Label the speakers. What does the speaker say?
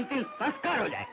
Speaker 1: अंतिम संस्कार हो जाए।